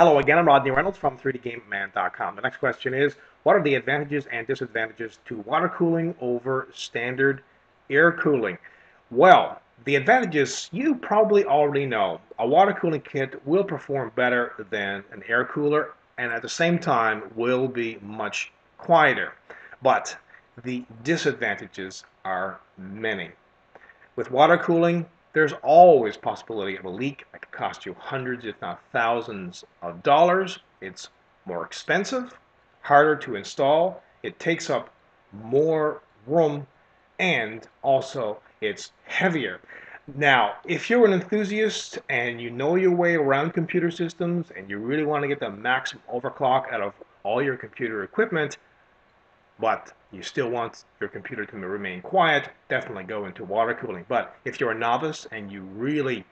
Hello again, I'm Rodney Reynolds from 3dgameman.com. The next question is, what are the advantages and disadvantages to water cooling over standard air cooling? Well, the advantages you probably already know. A water cooling kit will perform better than an air cooler and at the same time will be much quieter. But the disadvantages are many. With water cooling, there's always possibility of a leak that could cost you hundreds, if not thousands of dollars. It's more expensive, harder to install, it takes up more room, and also it's heavier. Now, if you're an enthusiast and you know your way around computer systems and you really want to get the maximum overclock out of all your computer equipment, but you still want your computer to remain quiet, definitely go into water cooling. But if you're a novice and you really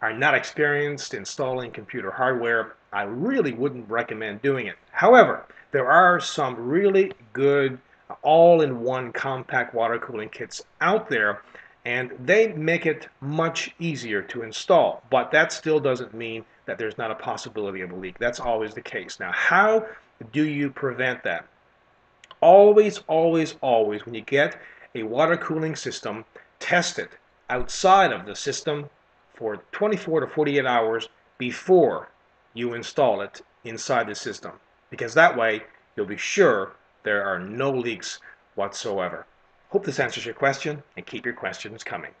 are not experienced installing computer hardware, I really wouldn't recommend doing it. However, there are some really good all-in-one compact water cooling kits out there and they make it much easier to install. But that still doesn't mean that there's not a possibility of a leak. That's always the case. Now, how do you prevent that? Always, always, always, when you get a water cooling system, test it outside of the system for 24 to 48 hours before you install it inside the system. Because that way, you'll be sure there are no leaks whatsoever. Hope this answers your question, and keep your questions coming.